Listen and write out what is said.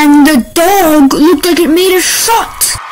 and the dog looked like it made a shot.